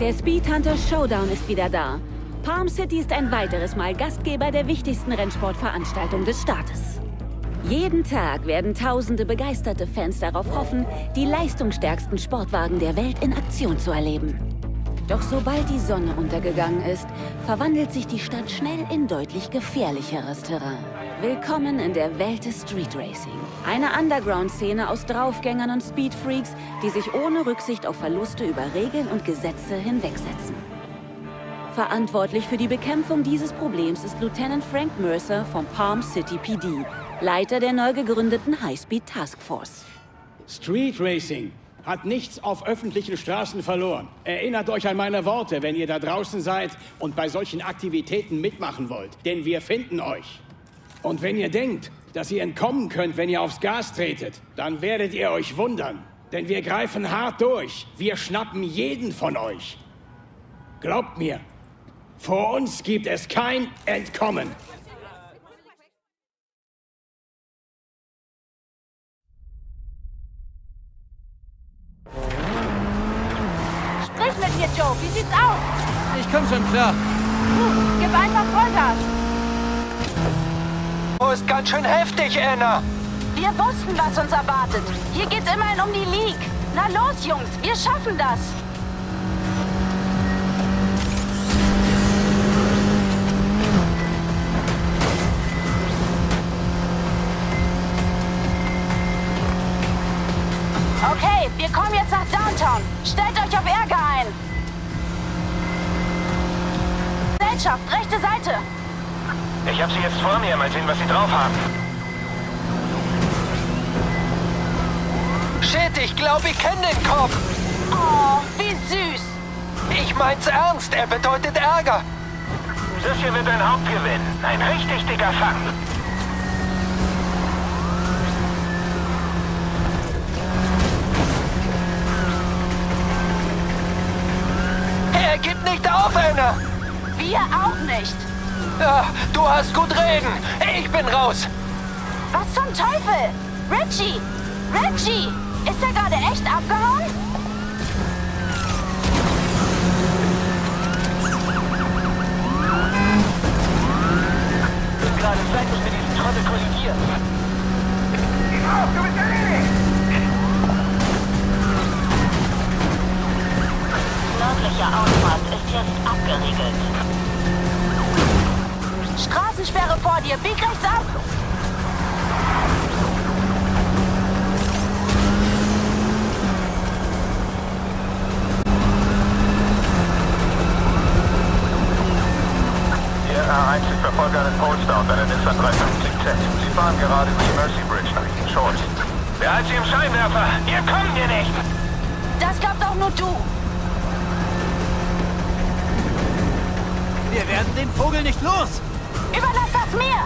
Der Speed Hunter Showdown ist wieder da. Palm City ist ein weiteres Mal Gastgeber der wichtigsten Rennsportveranstaltung des Staates. Jeden Tag werden tausende begeisterte Fans darauf hoffen, die leistungsstärksten Sportwagen der Welt in Aktion zu erleben. Doch sobald die Sonne untergegangen ist, verwandelt sich die Stadt schnell in deutlich gefährlicheres Terrain. Willkommen in der Welt des Street Racing. Eine Underground-Szene aus Draufgängern und Speedfreaks, die sich ohne Rücksicht auf Verluste über Regeln und Gesetze hinwegsetzen. Verantwortlich für die Bekämpfung dieses Problems ist Lieutenant Frank Mercer vom Palm City PD, Leiter der neu gegründeten High-Speed Task Force. Street Racing hat nichts auf öffentlichen Straßen verloren. Erinnert euch an meine Worte, wenn ihr da draußen seid und bei solchen Aktivitäten mitmachen wollt. Denn wir finden euch. Und wenn ihr denkt, dass ihr entkommen könnt, wenn ihr aufs Gas tretet, dann werdet ihr euch wundern. Denn wir greifen hart durch. Wir schnappen jeden von euch. Glaubt mir, vor uns gibt es kein Entkommen. Ich komm schon klar. Gut, gib einfach Vollgas. Oh, ist ganz schön heftig, Anna. Wir wussten, was uns erwartet. Hier geht's immerhin um die League. Na los, Jungs, wir schaffen das. Okay, wir kommen jetzt nach Downtown. Stellt euch auf Ärger ein. Gesellschaft, rechte Seite. Ich hab sie jetzt vor mir. Mal sehen, was sie drauf haben. Shit, ich glaube, ich kenne den Kopf. Oh, wie süß. Ich mein's ernst. Er bedeutet Ärger. Das hier wird ein Hauptgewinn. Ein richtig dicker Fang. Er gibt nicht auf, Anna. Wir auch nicht. Ja, du hast gut reden. Ich bin raus. Was zum Teufel? Richie! Richie! Ist er gerade echt abgehauen? bin gerade seitlich mit diesem Trottel kollidiert. Nördliche Ausfahrt ist jetzt abgeriegelt. Straßensperre vor dir. Bieg rechts ab. Hier R1, ich verfolge einen Polestar und einen Nissan 350Z. Sie fahren gerade über die Mercy Bridge nach East Shores. Behalt sie im Scheinwerfer. Ihr kommt mir nicht. Das glaubt auch nur du. Wir werden den Vogel nicht los. Überlass das mir.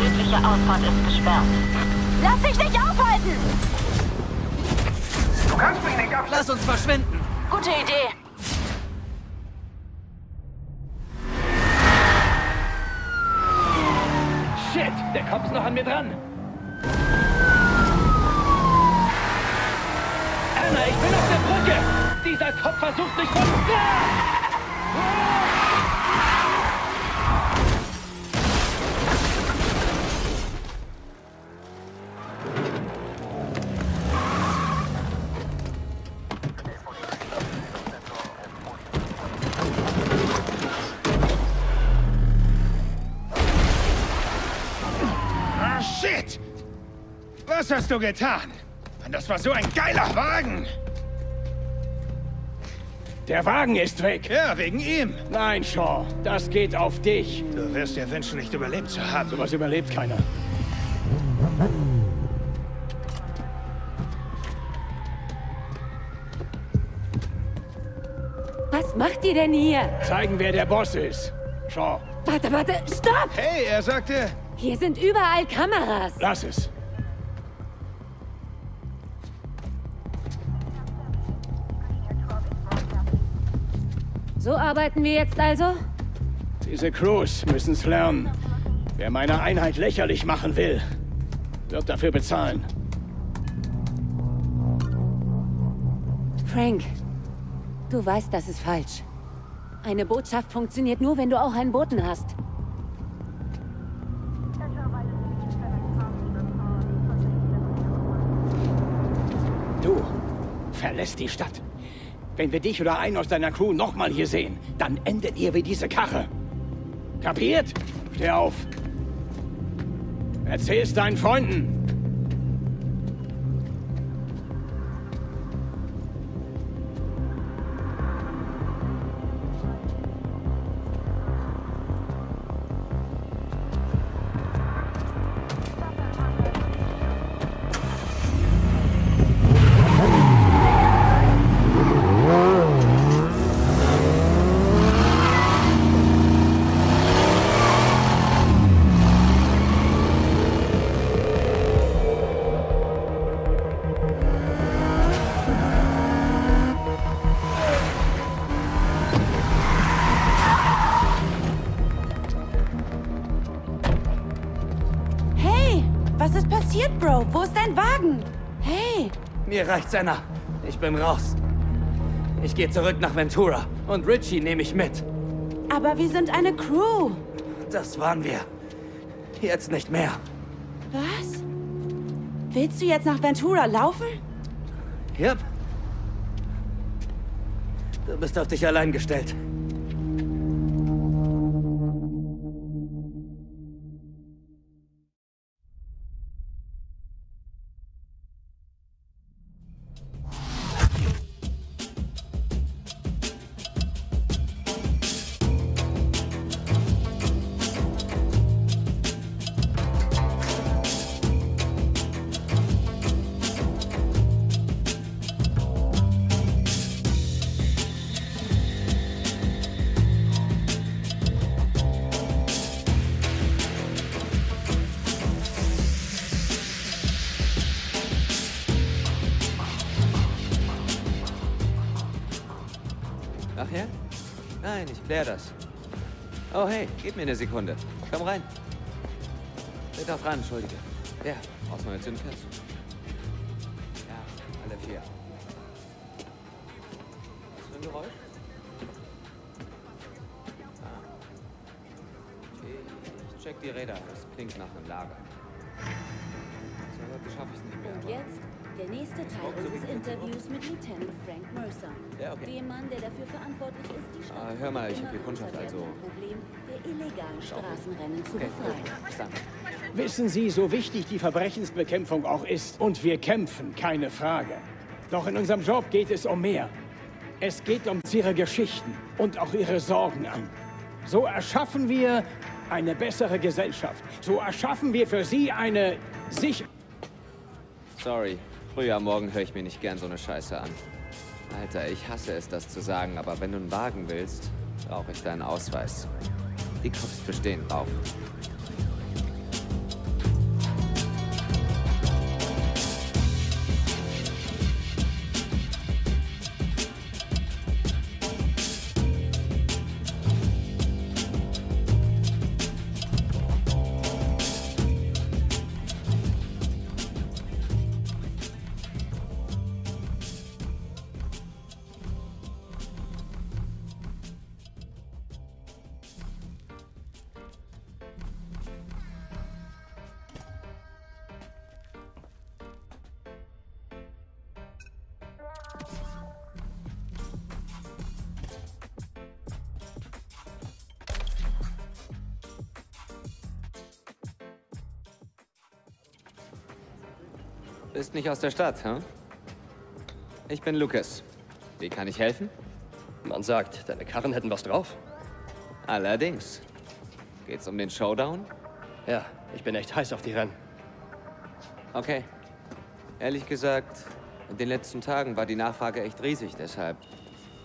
Südliche Ausfahrt ist gesperrt. Lass dich nicht aufhalten. Lass uns verschwinden. Gute Idee. Ist noch an mir dran. Was hast du getan? Mann, Das war so ein geiler Wagen! Der Wagen ist weg. Ja, wegen ihm. Nein, Shaw, das geht auf dich. Du wirst dir wünschen, nicht überlebt zu haben. Sowas überlebt keiner. Was macht ihr denn hier? Zeigen, wer der Boss ist. Shaw, Warte, warte, stopp! Hey, er sagte... Hier sind überall Kameras. lass es. So arbeiten wir jetzt also? Diese Crews müssen's lernen. Wer meine Einheit lächerlich machen will, wird dafür bezahlen. Frank, du weißt, das ist falsch. Eine Botschaft funktioniert nur, wenn du auch einen Boten hast. Du verlässt die Stadt. Wenn wir dich oder einen aus deiner Crew nochmal hier sehen, dann endet ihr wie diese Karre. Kapiert? Steh auf. Erzähl's deinen Freunden. Mir reicht's, Anna. Ich bin raus. Ich gehe zurück nach Ventura. Und Richie nehme ich mit. aber wir sind eine Crew. Das waren wir. Jetzt nicht mehr. Was? Willst du jetzt nach Ventura laufen? Yep. Du bist auf dich allein gestellt. Gib mir eine Sekunde. Komm rein. Bitte auf ran, entschuldige. Ja, brauchst du neue Zündkerzen? Ja, alle vier. Was für ein Geräusch? Ah. Okay, ich check die Räder. Das klingt nach einem Lager. So heute schaffe ich es nicht mehr. Und jetzt der nächste Teil unseres Interviews mit Lieutenant Frank Mercer. Ja, okay. Dem Mann, der dafür verantwortlich ist, die Stadt Ah, hör mal, ich vom hab hier Kundschaft, also- Problem der illegalen Straßenrennen zu Okay, befreien. Wissen Sie, so wichtig die Verbrechensbekämpfung auch ist, und wir kämpfen, keine Frage. Doch in unserem Job geht es um mehr. Es geht um ihre Geschichten und auch ihre Sorgen an. So erschaffen wir eine bessere Gesellschaft. So erschaffen wir für Sie eine sich Sorry, früh am Morgen höre ich mir nicht gern so eine Scheiße an. Alter, ich hasse es, das zu sagen, aber wenn du einen Wagen willst, brauche ich deinen Ausweis. Die Cops bestehen drauf. Bist nicht aus der Stadt, hm? Ich bin Lucas. Wie kann ich helfen? Man sagt, deine Karren hätten was drauf. Allerdings. Geht's um den Showdown? Ja, ich bin echt heiß auf die Rennen. Okay. Ehrlich gesagt, in den letzten Tagen war die Nachfrage echt riesig, deshalb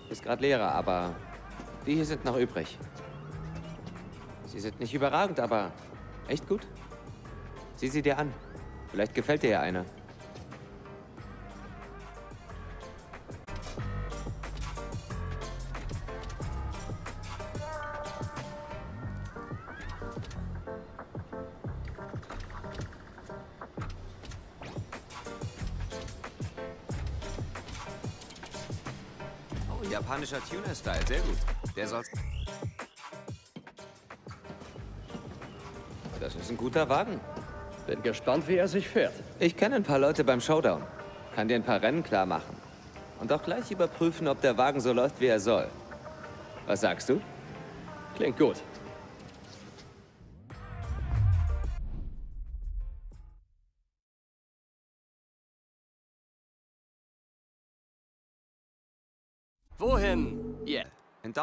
ist gerade leerer, aber die hier sind noch übrig. Sie sind nicht überragend, aber echt gut. Sieh sie dir an. Vielleicht gefällt dir ja eine. Japanischer Tuner-Style, sehr gut. Der soll... Das ist ein guter Wagen. Bin gespannt, wie er sich fährt. Ich kenne ein paar Leute beim Showdown. Kann dir ein paar Rennen klar machen. Und auch gleich überprüfen, ob der Wagen so läuft, wie er soll. Was sagst du? Klingt gut.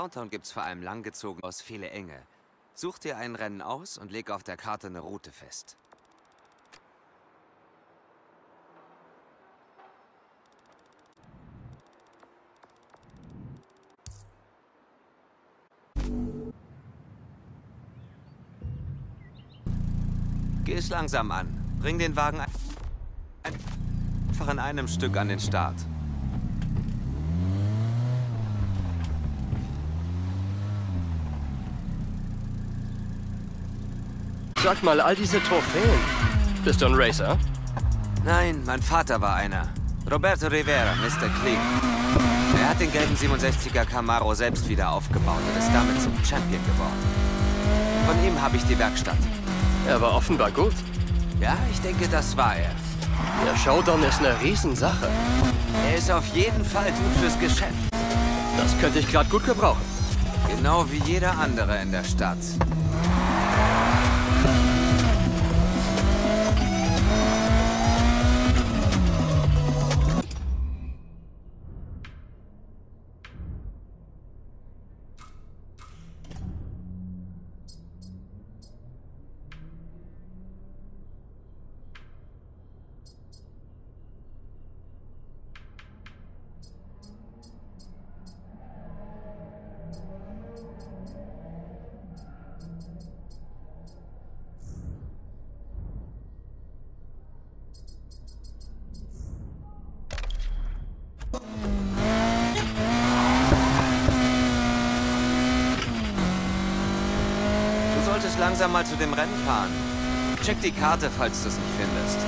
Downtown gibt's vor allem langgezogen aus viele Enge. Such dir ein Rennen aus und leg auf der Karte eine Route fest. Geh es langsam an. Bring den Wagen ein einfach in einem Stück an den Start. Sag mal, all diese Trophäen. Bist du ein Racer? Nein, mein Vater war einer. Roberto Rivera, Mr. Clean. Er hat den gelben 67er Camaro selbst wieder aufgebaut und ist damit zum Champion geworden. Von ihm habe ich die Werkstatt. Er war offenbar gut. Ja, ich denke, das war er. Der Showdown ist eine Riesensache. Er ist auf jeden Fall gut fürs Geschäft. Das könnte ich gerade gut gebrauchen. Genau wie jeder andere in der Stadt. Langsam mal zu dem Rennen fahren. Check die Karte, falls du es nicht findest.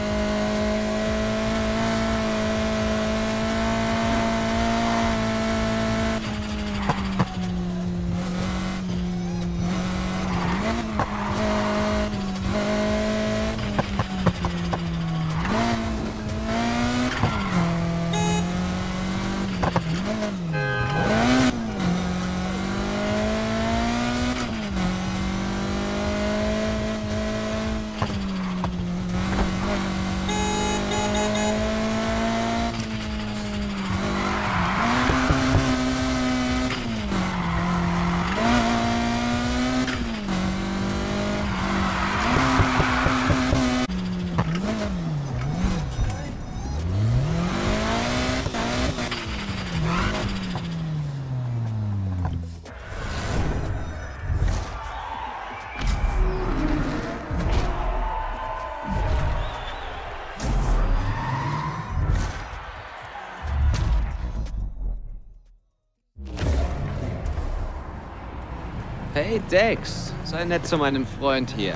Hey Dex, sei nett zu meinem Freund hier.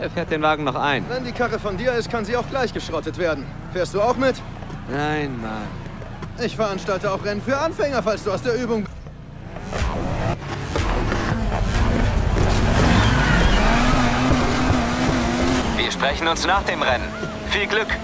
Er fährt den Wagen noch ein. Wenn die Karre von dir ist, kann sie auch gleich geschrottet werden. Fährst du auch mit? Nein, Mann. Ich veranstalte auch Rennen für Anfänger, falls du aus der Übung... Wir sprechen uns nach dem Rennen. Viel Glück.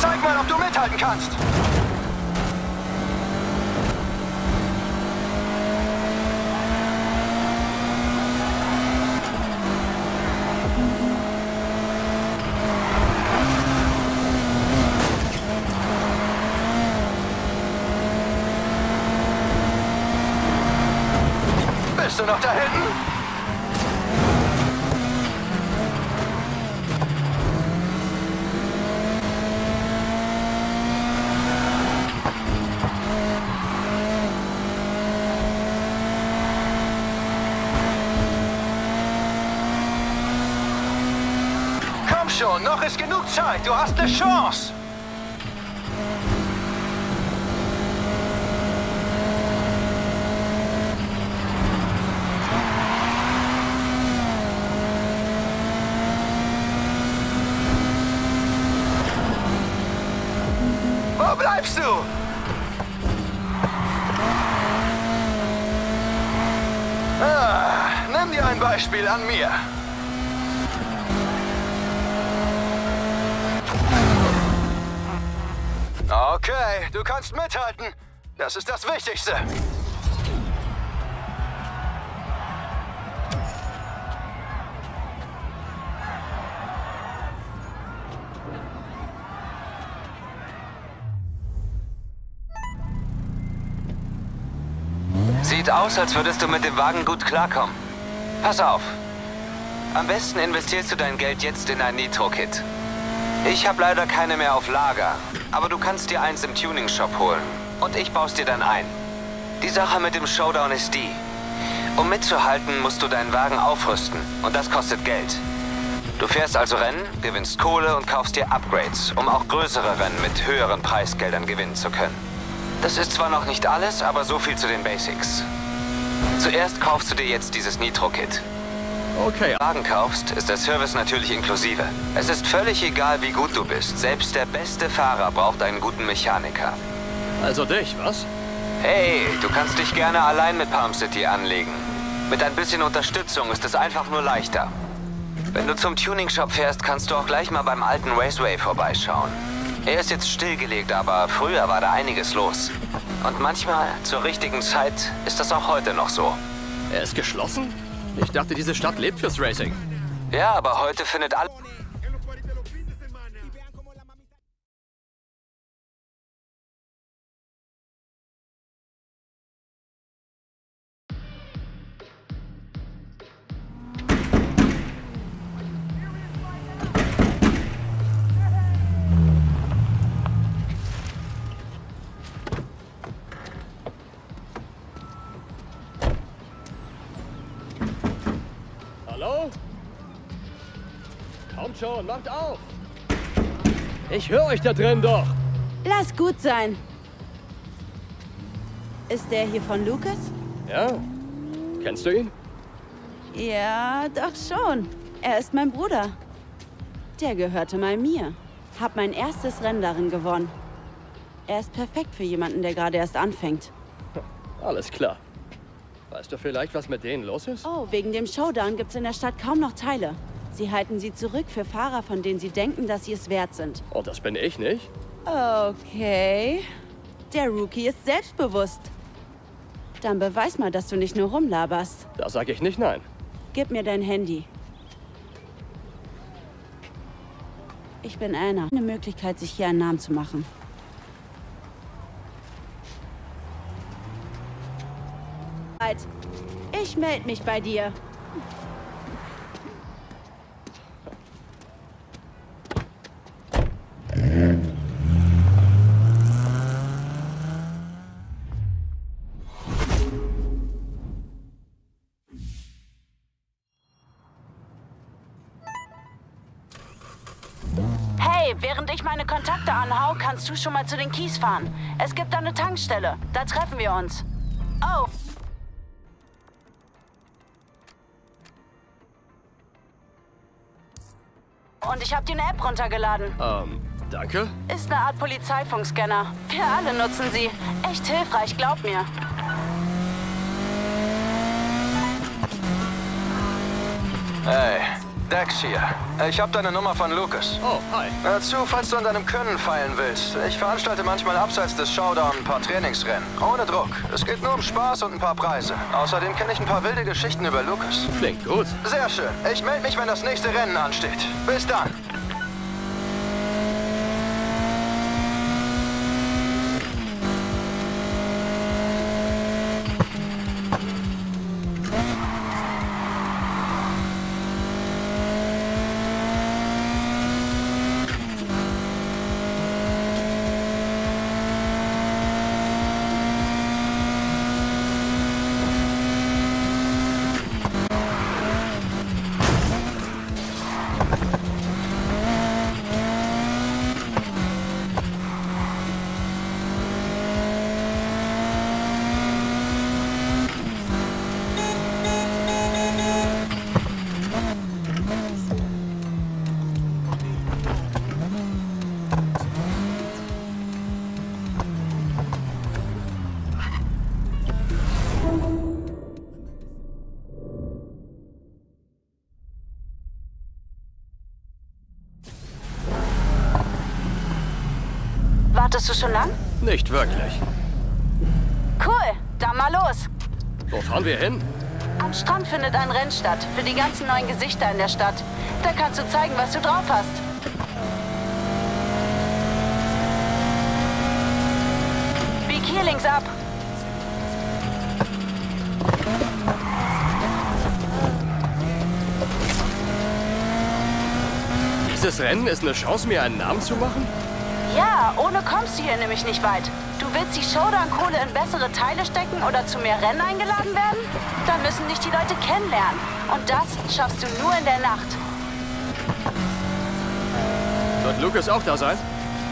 Zeig mal, ob du mithalten kannst! Bist du noch da hinten? Noch ist genug Zeit. Du hast eine Chance. Wo bleibst du? Ah, nimm dir ein Beispiel an mir. Okay, du kannst mithalten. Das ist das Wichtigste. Sieht aus, als würdest du mit dem Wagen gut klarkommen. Pass auf. Am besten investierst du dein Geld jetzt in ein Nitro-Kit. Ich habe leider keine mehr auf Lager, aber du kannst dir eins im Tuning-Shop holen. Und ich baue dir dann ein. Die Sache mit dem Showdown ist die. Um mitzuhalten, musst du deinen Wagen aufrüsten. Und das kostet Geld. Du fährst also Rennen, gewinnst Kohle und kaufst dir Upgrades, um auch größere Rennen mit höheren Preisgeldern gewinnen zu können. Das ist zwar noch nicht alles, aber so viel zu den Basics. Zuerst kaufst du dir jetzt dieses Nitro-Kit. Okay. Wagen kaufst, ist der Service natürlich inklusive. Es ist völlig egal, wie gut du bist. Selbst der beste Fahrer braucht einen guten Mechaniker. Also dich, was? Hey, du kannst dich gerne allein mit Palm City anlegen. Mit ein bisschen Unterstützung ist es einfach nur leichter. Wenn du zum Tuning-Shop fährst, kannst du auch gleich mal beim alten Raceway vorbeischauen. Er ist jetzt stillgelegt, aber früher war da einiges los. Und manchmal, zur richtigen Zeit, ist das auch heute noch so. Er ist geschlossen? Ich dachte, diese Stadt lebt fürs Racing. Ja, aber heute findet all... Kommt schon, macht auf! Ich höre euch da drin doch! Lass gut sein. Ist der hier von Lucas? Ja? Kennst du ihn? Ja, doch schon. Er ist mein Bruder. Der gehörte mal mir. Hab mein erstes Rennen darin gewonnen. Er ist perfekt für jemanden, der gerade erst anfängt. Alles klar. Weißt du vielleicht, was mit denen los ist? Oh, wegen dem Showdown gibt's in der Stadt kaum noch Teile. Sie halten sie zurück für Fahrer, von denen sie denken, dass sie es wert sind. Und das bin ich nicht. Okay. Der Rookie ist selbstbewusst. Dann beweis mal, dass du nicht nur rumlaberst. Da sage ich nicht nein. Gib mir dein Handy. Ich bin Anna. Eine Möglichkeit, sich hier einen Namen zu machen. Ich melde mich bei dir. Kannst du schon mal zu den Kies fahren. Es gibt da eine Tankstelle. Da treffen wir uns. Oh. Und ich habe dir eine App runtergeladen. Ähm, danke. Ist eine Art Polizeifunkscanner. Wir alle nutzen sie. Echt hilfreich, glaub mir. Hey, Dex hier. Ich habe deine Nummer von Lucas. Oh, hi. Hör zu, falls du an deinem Können feilen willst. Ich veranstalte manchmal abseits des Showdown ein paar Trainingsrennen. Ohne Druck. Es geht nur um Spaß und ein paar Preise. Außerdem kenne ich ein paar wilde Geschichten über Lucas. Klingt gut. Sehr schön. Ich melde mich, wenn das nächste Rennen ansteht. Bis dann. Wartest du schon lang? Nicht wirklich. Cool, dann mal los. Wo fahren wir hin? Am Strand findet ein Rennen statt, für die ganzen neuen Gesichter in der Stadt. Da kannst du zeigen, was du drauf hast. Bieg hier links ab. Dieses Rennen ist eine Chance, mir einen Namen zu machen? Ja, ohne kommst du hier nämlich nicht weit. Du willst die Showdown-Kohle in bessere Teile stecken oder zu mehr Rennen eingeladen werden? Dann müssen dich die Leute kennenlernen. Und das schaffst du nur in der Nacht. Wird Lucas auch da sein?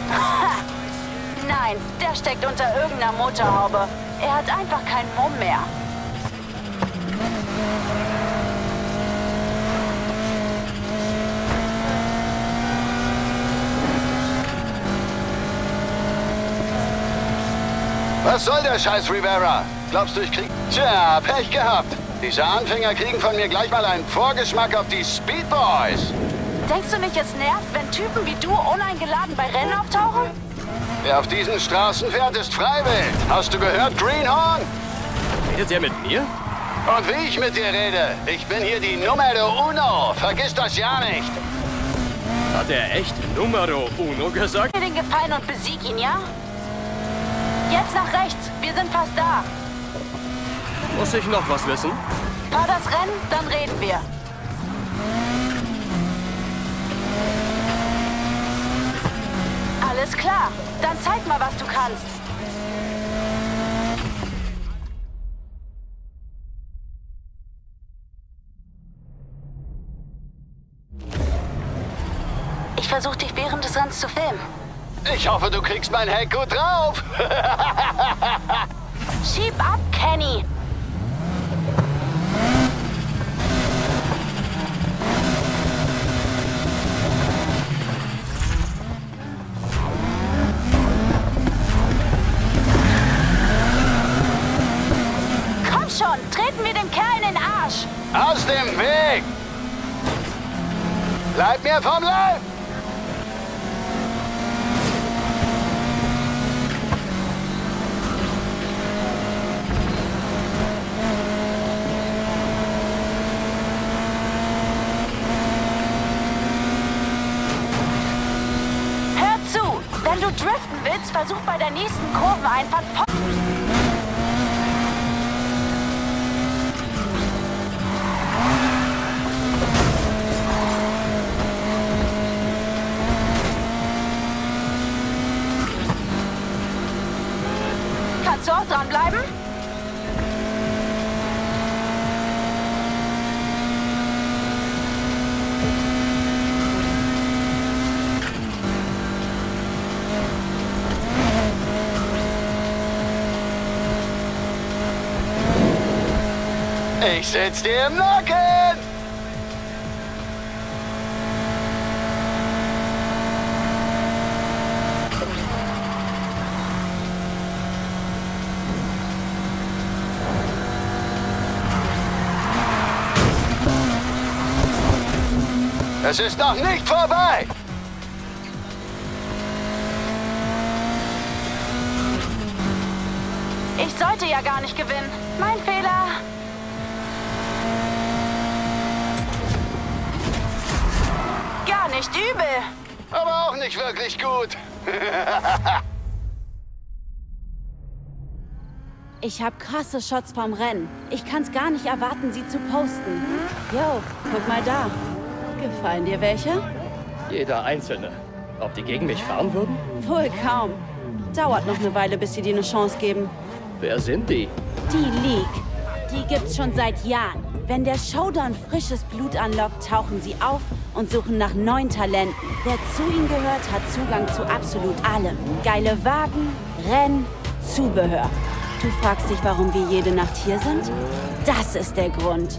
Nein, der steckt unter irgendeiner Motorhaube. Er hat einfach keinen Mumm mehr. Was soll der Scheiß, Rivera? Glaubst du, ich krieg... Tja, Pech gehabt. Diese Anfänger kriegen von mir gleich mal einen Vorgeschmack auf die Speed Boys. Denkst du nicht, es nervt, wenn Typen wie du uneingeladen bei Rennen auftauchen? Wer auf diesen Straßen fährt, ist freiwillig. Hast du gehört, Greenhorn? Redet er mit mir? Und wie ich mit dir rede. Ich bin hier die Numero Uno. Vergiss das ja nicht. Hat er echt Numero Uno gesagt? Mir den Gefallen und besieg ihn, ja? Jetzt nach rechts. Wir sind fast da. Muss ich noch was wissen? Fahr das Rennen, dann reden wir. Alles klar. Dann zeig mal, was du kannst. Ich versuche dich während des Rennens zu filmen. Ich hoffe, du kriegst mein Heck gut drauf. Schieb ab, Kenny. Komm schon, treten wir dem Kerl in den Arsch. Aus dem Weg! Bleib mir vom Leib! Hör zu, wenn du driften willst, versuch bei der nächsten Kurveneinfahrt voll... Kannst du auch dranbleiben? Ich sitz dir im Nacken! Es ist noch nicht vorbei! Ich sollte ja gar nicht gewinnen. Mein Fehler. Gar nicht übel. Aber auch nicht wirklich gut. Ich habe krasse Shots vom Rennen. Ich kann's gar nicht erwarten, sie zu posten. Yo, guck mal da. Gefallen dir welche? Jeder Einzelne. Ob die gegen mich fahren würden? Wohl kaum. Dauert noch eine Weile, bis sie dir eine Chance geben. Wer sind die? Die League. Die gibt's schon seit Jahren. Wenn der Showdown frisches Blut anlockt, tauchen sie auf und suchen nach neuen Talenten. Wer zu ihnen gehört, hat Zugang zu absolut allem. Geile Wagen, Rennen, Zubehör. Du fragst dich, warum wir jede Nacht hier sind? Das ist der Grund.